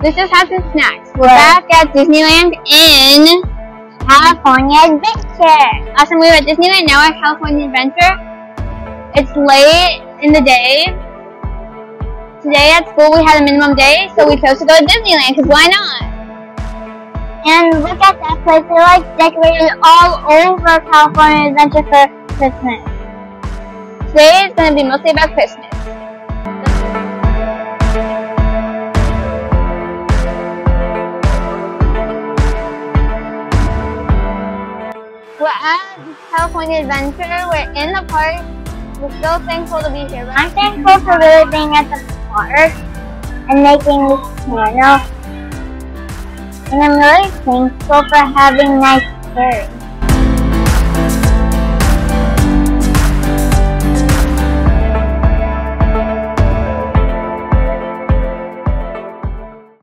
Let's just have some snacks. We're back at Disneyland in California Adventure. Last time we were at Disneyland, now at California Adventure. It's late in the day. Today at school we had a minimum day, so we chose to go to Disneyland, because why not? And look at that place. They're like decorated all over California Adventure for Christmas. Today is going to be mostly about Christmas. We're at California Adventure. We're in the park. We're so thankful to be here. I'm thankful for really being at the park and making this channel. And I'm really thankful for having nice birds.